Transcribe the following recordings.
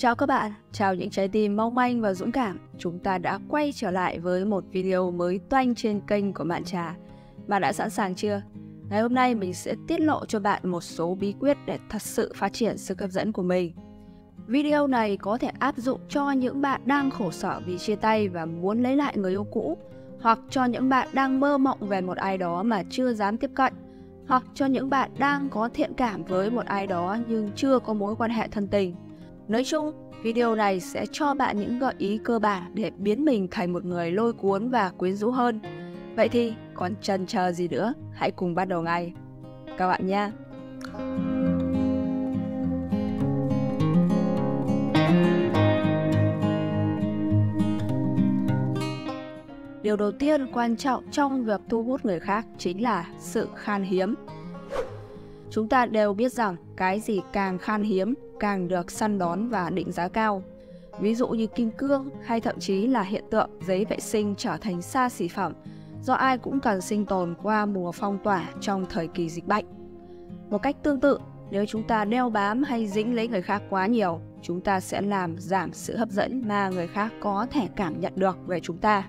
Chào các bạn, chào những trái tim mong manh và dũng cảm. Chúng ta đã quay trở lại với một video mới toanh trên kênh của bạn Trà. Bạn đã sẵn sàng chưa? Ngày hôm nay mình sẽ tiết lộ cho bạn một số bí quyết để thật sự phát triển sức hấp dẫn của mình. Video này có thể áp dụng cho những bạn đang khổ sở vì chia tay và muốn lấy lại người yêu cũ, hoặc cho những bạn đang mơ mộng về một ai đó mà chưa dám tiếp cận, hoặc cho những bạn đang có thiện cảm với một ai đó nhưng chưa có mối quan hệ thân tình Nói chung, video này sẽ cho bạn những gợi ý cơ bản để biến mình thành một người lôi cuốn và quyến rũ hơn. Vậy thì còn chần chờ gì nữa, hãy cùng bắt đầu ngay. Các bạn nha! Điều đầu tiên quan trọng trong việc thu hút người khác chính là sự khan hiếm. Chúng ta đều biết rằng cái gì càng khan hiếm càng được săn đón và định giá cao. Ví dụ như kim cương hay thậm chí là hiện tượng giấy vệ sinh trở thành xa xỉ phẩm do ai cũng cần sinh tồn qua mùa phong tỏa trong thời kỳ dịch bệnh. Một cách tương tự, nếu chúng ta đeo bám hay dính lấy người khác quá nhiều, chúng ta sẽ làm giảm sự hấp dẫn mà người khác có thể cảm nhận được về chúng ta.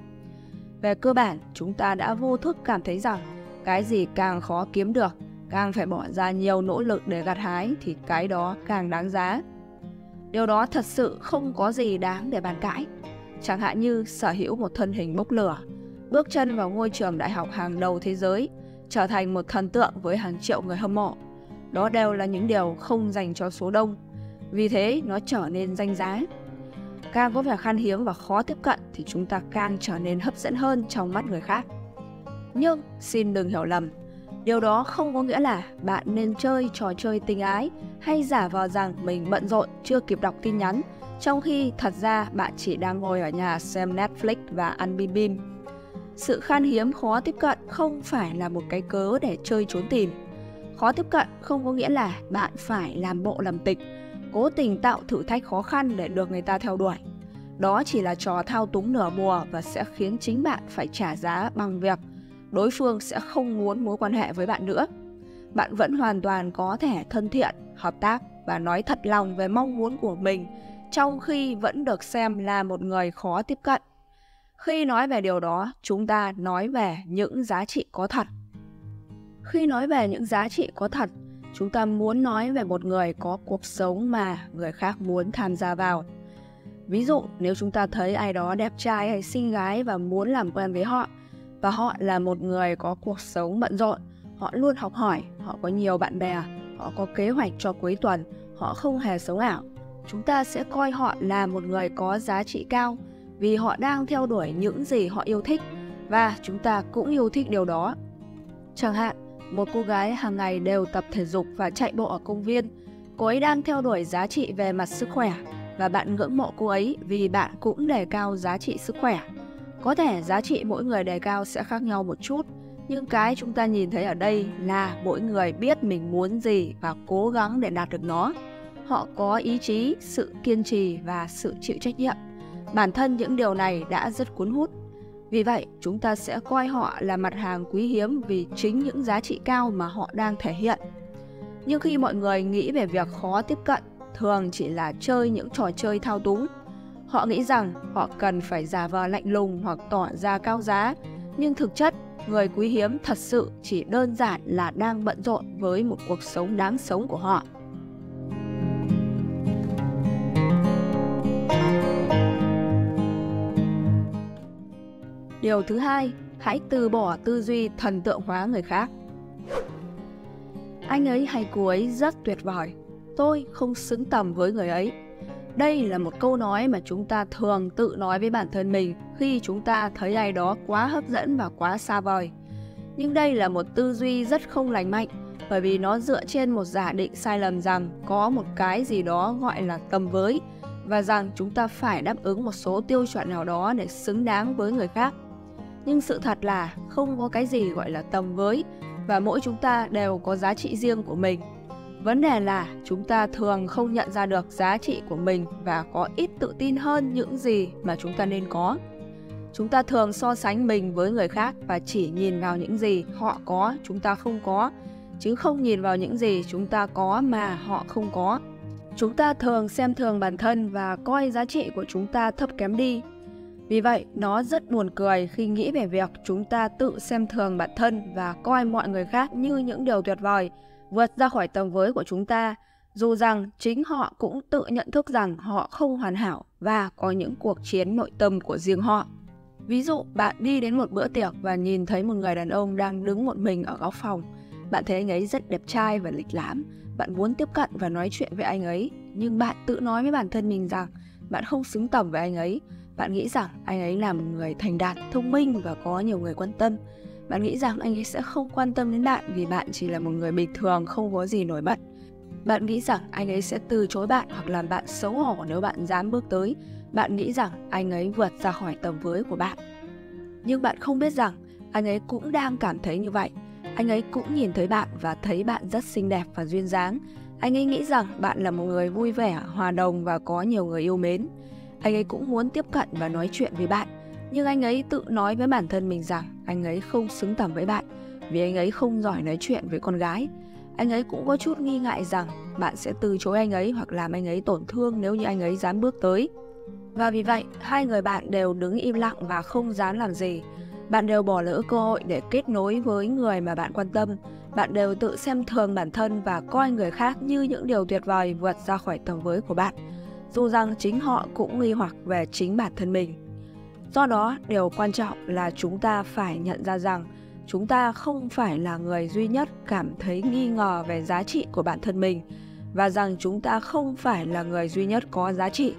Về cơ bản, chúng ta đã vô thức cảm thấy rằng cái gì càng khó kiếm được càng phải bỏ ra nhiều nỗ lực để gặt hái thì cái đó càng đáng giá. Điều đó thật sự không có gì đáng để bàn cãi. Chẳng hạn như sở hữu một thân hình bốc lửa, bước chân vào ngôi trường đại học hàng đầu thế giới, trở thành một thần tượng với hàng triệu người hâm mộ. Đó đều là những điều không dành cho số đông. Vì thế nó trở nên danh giá. Càng có vẻ khan hiếm và khó tiếp cận thì chúng ta càng trở nên hấp dẫn hơn trong mắt người khác. Nhưng xin đừng hiểu lầm, Điều đó không có nghĩa là bạn nên chơi trò chơi tình ái hay giả vờ rằng mình bận rộn chưa kịp đọc tin nhắn, trong khi thật ra bạn chỉ đang ngồi ở nhà xem Netflix và ăn bim bim. Sự khan hiếm khó tiếp cận không phải là một cái cớ để chơi trốn tìm. Khó tiếp cận không có nghĩa là bạn phải làm bộ làm tịch, cố tình tạo thử thách khó khăn để được người ta theo đuổi. Đó chỉ là trò thao túng nửa mùa và sẽ khiến chính bạn phải trả giá bằng việc đối phương sẽ không muốn mối quan hệ với bạn nữa. Bạn vẫn hoàn toàn có thể thân thiện, hợp tác và nói thật lòng về mong muốn của mình, trong khi vẫn được xem là một người khó tiếp cận. Khi nói về điều đó, chúng ta nói về những giá trị có thật. Khi nói về những giá trị có thật, chúng ta muốn nói về một người có cuộc sống mà người khác muốn tham gia vào. Ví dụ, nếu chúng ta thấy ai đó đẹp trai hay xinh gái và muốn làm quen với họ, và họ là một người có cuộc sống bận rộn. Họ luôn học hỏi, họ có nhiều bạn bè, họ có kế hoạch cho cuối tuần, họ không hề sống ảo. Chúng ta sẽ coi họ là một người có giá trị cao vì họ đang theo đuổi những gì họ yêu thích và chúng ta cũng yêu thích điều đó. Chẳng hạn, một cô gái hàng ngày đều tập thể dục và chạy bộ ở công viên. Cô ấy đang theo đuổi giá trị về mặt sức khỏe và bạn ngưỡng mộ cô ấy vì bạn cũng đề cao giá trị sức khỏe có thể giá trị mỗi người đề cao sẽ khác nhau một chút, nhưng cái chúng ta nhìn thấy ở đây là mỗi người biết mình muốn gì và cố gắng để đạt được nó. Họ có ý chí, sự kiên trì và sự chịu trách nhiệm. Bản thân những điều này đã rất cuốn hút. Vì vậy, chúng ta sẽ coi họ là mặt hàng quý hiếm vì chính những giá trị cao mà họ đang thể hiện. Nhưng khi mọi người nghĩ về việc khó tiếp cận, thường chỉ là chơi những trò chơi thao túng Họ nghĩ rằng họ cần phải giả vờ lạnh lùng hoặc tỏ ra cao giá, nhưng thực chất người quý hiếm thật sự chỉ đơn giản là đang bận rộn với một cuộc sống đáng sống của họ. Điều thứ hai, hãy từ bỏ tư duy thần tượng hóa người khác. Anh ấy hay cô ấy rất tuyệt vời, tôi không xứng tầm với người ấy đây là một câu nói mà chúng ta thường tự nói với bản thân mình khi chúng ta thấy ai đó quá hấp dẫn và quá xa vời. Nhưng đây là một tư duy rất không lành mạnh, bởi vì nó dựa trên một giả định sai lầm rằng có một cái gì đó gọi là tầm với và rằng chúng ta phải đáp ứng một số tiêu chuẩn nào đó để xứng đáng với người khác. Nhưng sự thật là không có cái gì gọi là tầm với và mỗi chúng ta đều có giá trị riêng của mình Vấn đề là chúng ta thường không nhận ra được giá trị của mình và có ít tự tin hơn những gì mà chúng ta nên có. Chúng ta thường so sánh mình với người khác và chỉ nhìn vào những gì họ có chúng ta không có, chứ không nhìn vào những gì chúng ta có mà họ không có. Chúng ta thường xem thường bản thân và coi giá trị của chúng ta thấp kém đi. Vì vậy, nó rất buồn cười khi nghĩ về việc chúng ta tự xem thường bản thân và coi mọi người khác như những điều tuyệt vời, vượt ra khỏi tầm với của chúng ta, dù rằng chính họ cũng tự nhận thức rằng họ không hoàn hảo và có những cuộc chiến nội tâm của riêng họ. Ví dụ, bạn đi đến một bữa tiệc và nhìn thấy một người đàn ông đang đứng một mình ở góc phòng. Bạn thấy anh ấy rất đẹp trai và lịch lãm. Bạn muốn tiếp cận và nói chuyện với anh ấy, nhưng bạn tự nói với bản thân mình rằng bạn không xứng tầm với anh ấy. Bạn nghĩ rằng anh ấy là một người thành đạt, thông minh và có nhiều người quan tâm. Bạn nghĩ rằng anh ấy sẽ không quan tâm đến bạn vì bạn chỉ là một người bình thường, không có gì nổi bật. Bạn nghĩ rằng anh ấy sẽ từ chối bạn hoặc làm bạn xấu hổ nếu bạn dám bước tới. Bạn nghĩ rằng anh ấy vượt ra khỏi tầm với của bạn. Nhưng bạn không biết rằng anh ấy cũng đang cảm thấy như vậy. Anh ấy cũng nhìn thấy bạn và thấy bạn rất xinh đẹp và duyên dáng. Anh ấy nghĩ rằng bạn là một người vui vẻ, hòa đồng và có nhiều người yêu mến. Anh ấy cũng muốn tiếp cận và nói chuyện với bạn. Nhưng anh ấy tự nói với bản thân mình rằng anh ấy không xứng tầm với bạn vì anh ấy không giỏi nói chuyện với con gái anh ấy cũng có chút nghi ngại rằng bạn sẽ từ chối anh ấy hoặc làm anh ấy tổn thương nếu như anh ấy dám bước tới. Và vì vậy, hai người bạn đều đứng im lặng và không dám làm gì. Bạn đều bỏ lỡ cơ hội để kết nối với người mà bạn quan tâm. Bạn đều tự xem thường bản thân và coi người khác như những điều tuyệt vời vượt ra khỏi tầm với của bạn. Dù rằng chính họ cũng nghi hoặc về chính bản thân mình. Do đó, điều quan trọng là chúng ta phải nhận ra rằng chúng ta không phải là người duy nhất cảm thấy nghi ngờ về giá trị của bản thân mình và rằng chúng ta không phải là người duy nhất có giá trị.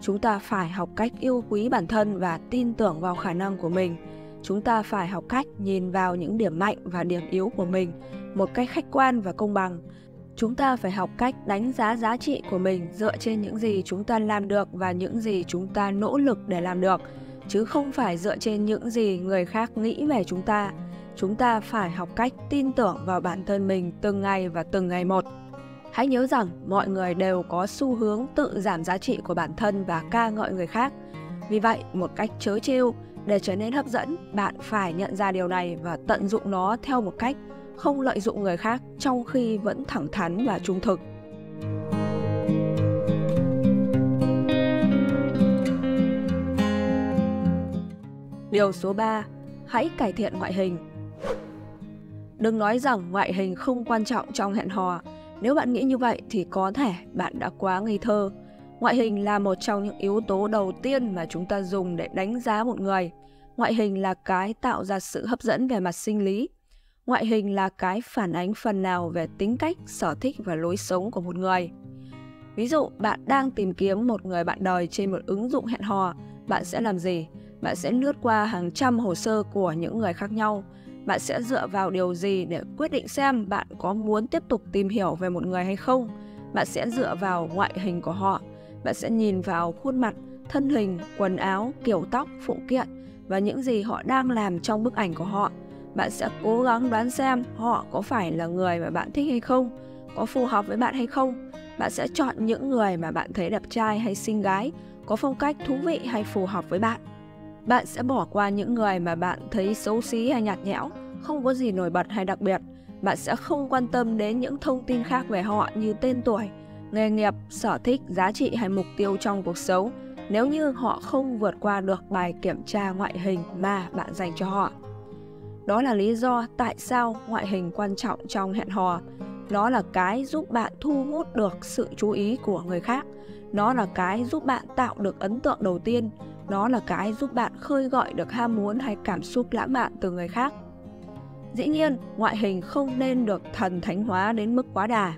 Chúng ta phải học cách yêu quý bản thân và tin tưởng vào khả năng của mình. Chúng ta phải học cách nhìn vào những điểm mạnh và điểm yếu của mình một cách khách quan và công bằng. Chúng ta phải học cách đánh giá giá trị của mình dựa trên những gì chúng ta làm được và những gì chúng ta nỗ lực để làm được chứ không phải dựa trên những gì người khác nghĩ về chúng ta. Chúng ta phải học cách tin tưởng vào bản thân mình từng ngày và từng ngày một. Hãy nhớ rằng mọi người đều có xu hướng tự giảm giá trị của bản thân và ca ngợi người khác. Vì vậy, một cách chớ trêu, để trở nên hấp dẫn, bạn phải nhận ra điều này và tận dụng nó theo một cách không lợi dụng người khác trong khi vẫn thẳng thắn và trung thực. Điều số 3. Hãy cải thiện ngoại hình. Đừng nói rằng ngoại hình không quan trọng trong hẹn hò. Nếu bạn nghĩ như vậy thì có thể bạn đã quá ngây thơ. Ngoại hình là một trong những yếu tố đầu tiên mà chúng ta dùng để đánh giá một người. Ngoại hình là cái tạo ra sự hấp dẫn về mặt sinh lý. Ngoại hình là cái phản ánh phần nào về tính cách, sở thích và lối sống của một người. Ví dụ, bạn đang tìm kiếm một người bạn đời trên một ứng dụng hẹn hò, bạn sẽ làm gì? Bạn sẽ lướt qua hàng trăm hồ sơ của những người khác nhau. Bạn sẽ dựa vào điều gì để quyết định xem bạn có muốn tiếp tục tìm hiểu về một người hay không? Bạn sẽ dựa vào ngoại hình của họ. Bạn sẽ nhìn vào khuôn mặt, thân hình, quần áo, kiểu tóc, phụ kiện và những gì họ đang làm trong bức ảnh của họ. Bạn sẽ cố gắng đoán xem họ có phải là người mà bạn thích hay không, có phù hợp với bạn hay không. Bạn sẽ chọn những người mà bạn thấy đẹp trai hay xinh gái, có phong cách thú vị hay phù hợp với bạn bạn sẽ bỏ qua những người mà bạn thấy xấu xí hay nhạt nhẽo, không có gì nổi bật hay đặc biệt. Bạn sẽ không quan tâm đến những thông tin khác về họ như tên tuổi, nghề nghiệp, sở thích, giá trị hay mục tiêu trong cuộc sống nếu như họ không vượt qua được bài kiểm tra ngoại hình mà bạn dành cho họ. Đó là lý do tại sao ngoại hình quan trọng trong hẹn hò. Nó là cái giúp bạn thu hút được sự chú ý của người khác. Nó là cái giúp bạn tạo được ấn tượng đầu tiên nó là cái giúp bạn khơi gọi được ham muốn hay cảm xúc lãng mạn từ người khác. Dĩ nhiên, ngoại hình không nên được thần thánh hóa đến mức quá đà.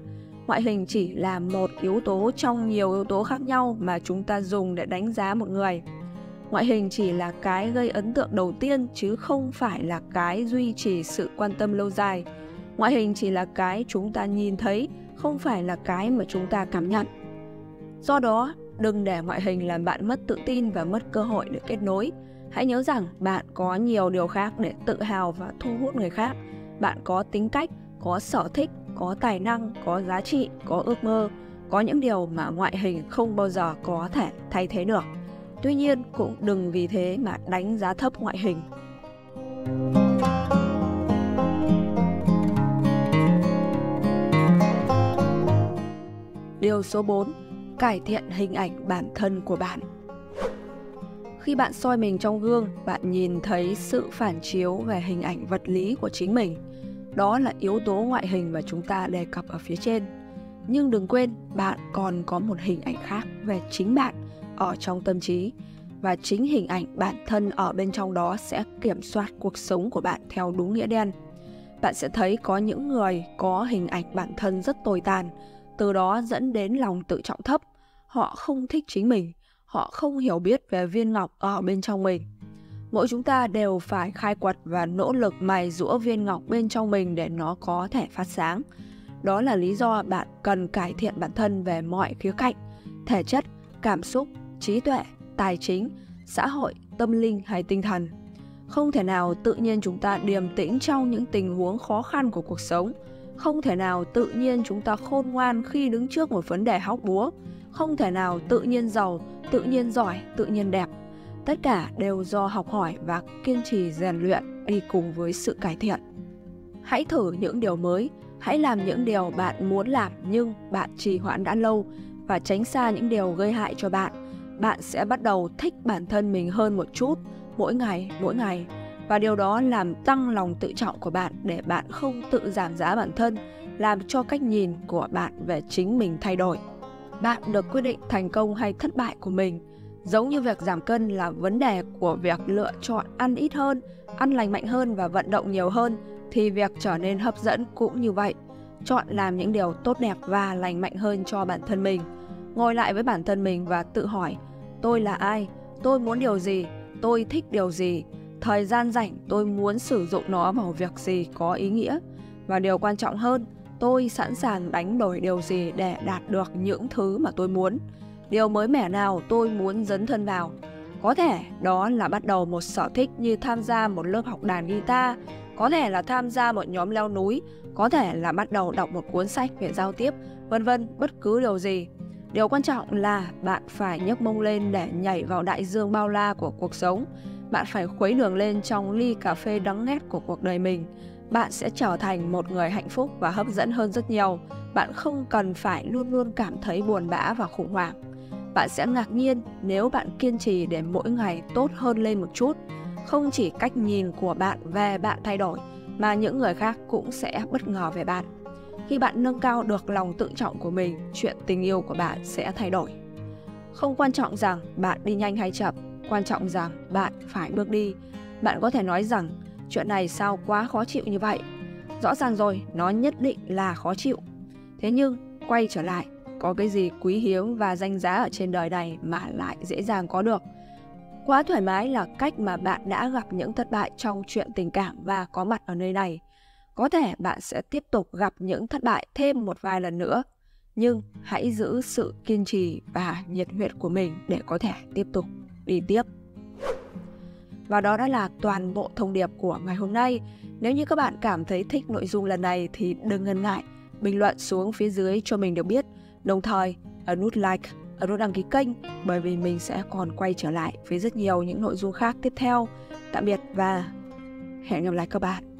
Ngoại hình chỉ là một yếu tố trong nhiều yếu tố khác nhau mà chúng ta dùng để đánh giá một người. Ngoại hình chỉ là cái gây ấn tượng đầu tiên chứ không phải là cái duy trì sự quan tâm lâu dài. Ngoại hình chỉ là cái chúng ta nhìn thấy, không phải là cái mà chúng ta cảm nhận. Do đó, Đừng để ngoại hình làm bạn mất tự tin và mất cơ hội để kết nối. Hãy nhớ rằng bạn có nhiều điều khác để tự hào và thu hút người khác. Bạn có tính cách, có sở thích, có tài năng, có giá trị, có ước mơ, có những điều mà ngoại hình không bao giờ có thể thay thế được. Tuy nhiên, cũng đừng vì thế mà đánh giá thấp ngoại hình. Điều số 4. Cải thiện hình ảnh bản thân của bạn. Khi bạn soi mình trong gương, bạn nhìn thấy sự phản chiếu về hình ảnh vật lý của chính mình. Đó là yếu tố ngoại hình mà chúng ta đề cập ở phía trên. Nhưng đừng quên, bạn còn có một hình ảnh khác về chính bạn ở trong tâm trí và chính hình ảnh bản thân ở bên trong đó sẽ kiểm soát cuộc sống của bạn theo đúng nghĩa đen. Bạn sẽ thấy có những người có hình ảnh bản thân rất tồi tàn, từ đó dẫn đến lòng tự trọng thấp. Họ không thích chính mình, họ không hiểu biết về viên ngọc ở bên trong mình. Mỗi chúng ta đều phải khai quật và nỗ lực mài rũa viên ngọc bên trong mình để nó có thể phát sáng. Đó là lý do bạn cần cải thiện bản thân về mọi khía cạnh, thể chất, cảm xúc, trí tuệ, tài chính, xã hội, tâm linh hay tinh thần. Không thể nào tự nhiên chúng ta điềm tĩnh trong những tình huống khó khăn của cuộc sống. Không thể nào tự nhiên chúng ta khôn ngoan khi đứng trước một vấn đề hóc búa. Không thể nào tự nhiên giàu, tự nhiên giỏi, tự nhiên đẹp. Tất cả đều do học hỏi và kiên trì rèn luyện đi cùng với sự cải thiện. Hãy thử những điều mới, hãy làm những điều bạn muốn làm nhưng bạn trì hoãn đã lâu và tránh xa những điều gây hại cho bạn bạn sẽ bắt đầu thích bản thân mình hơn một chút mỗi ngày mỗi ngày và điều đó làm tăng lòng tự trọng của bạn để bạn không tự giảm giá bản thân, làm cho cách nhìn của bạn về chính mình thay đổi. Bạn được quyết định thành công hay thất bại của mình, giống như việc giảm cân là vấn đề của việc lựa chọn ăn ít hơn, ăn lành mạnh hơn và vận động nhiều hơn, thì việc trở nên hấp dẫn cũng như vậy. Chọn làm những điều tốt đẹp và lành mạnh hơn cho bản thân mình. Ngồi lại với bản thân mình và tự hỏi, tôi là ai? Tôi muốn điều gì? Tôi thích điều gì? Thời gian rảnh tôi muốn sử dụng nó vào việc gì có ý nghĩa. Và điều quan trọng hơn, tôi sẵn sàng đánh đổi điều gì để đạt được những thứ mà tôi muốn. Điều mới mẻ nào tôi muốn dấn thân vào? Có thể đó là bắt đầu một sở thích như tham gia một lớp học đàn guitar, có thể là tham gia một nhóm leo núi, có thể là bắt đầu đọc một cuốn sách về giao tiếp, vân vân, bất cứ điều gì. Điều quan trọng là bạn phải nhấc mông lên để nhảy vào đại dương bao la của cuộc sống. Bạn phải khuấy đường lên trong ly cà phê đắng ngắt của cuộc đời mình. Bạn sẽ trở thành một người hạnh phúc và hấp dẫn hơn rất nhiều. Bạn không cần phải luôn luôn cảm thấy buồn bã và khủng hoảng. Bạn sẽ ngạc nhiên nếu bạn kiên trì để mỗi ngày tốt hơn lên một chút. Không chỉ cách nhìn của bạn về bạn thay đổi, mà những người khác cũng sẽ bất ngờ về bạn. Khi bạn nâng cao được lòng tự trọng của mình, chuyện tình yêu của bạn sẽ thay đổi. Không quan trọng rằng bạn đi nhanh hay chậm, quan trọng rằng bạn phải bước đi. Bạn có thể nói rằng chuyện này sao quá khó chịu như vậy. Rõ ràng rồi, nó nhất định là khó chịu. Thế nhưng, quay trở lại, có cái gì quý hiếm và danh giá ở trên đời này mà lại dễ dàng có được. Quá thoải mái là cách mà bạn đã gặp những thất bại trong chuyện tình cảm và có mặt ở nơi này có thể bạn sẽ tiếp tục gặp những thất bại thêm một vài lần nữa nhưng hãy giữ sự kiên trì và nhiệt huyết của mình để có thể tiếp tục đi tiếp. Và đó đã là toàn bộ thông điệp của ngày hôm nay. Nếu như các bạn cảm thấy thích nội dung lần này thì đừng ngần ngại bình luận xuống phía dưới cho mình được biết. Đồng thời, ấn nút like, ấn nút đăng ký kênh bởi vì mình sẽ còn quay trở lại với rất nhiều những nội dung khác tiếp theo. Tạm biệt và hẹn gặp lại các bạn.